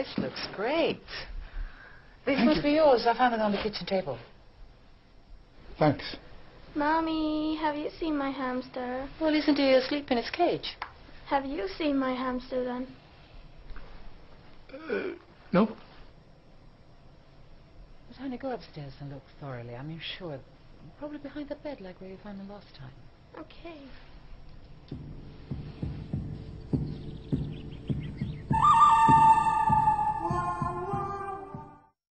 This looks great. This Thank must you. be yours. I found it on the kitchen table. Thanks. Mommy, have you seen my hamster? Well, isn't he asleep in his cage? Have you seen my hamster then? Uh, no? But honey, go upstairs and look thoroughly. I mean, sure. Probably behind the bed, like where you found him last time. Okay.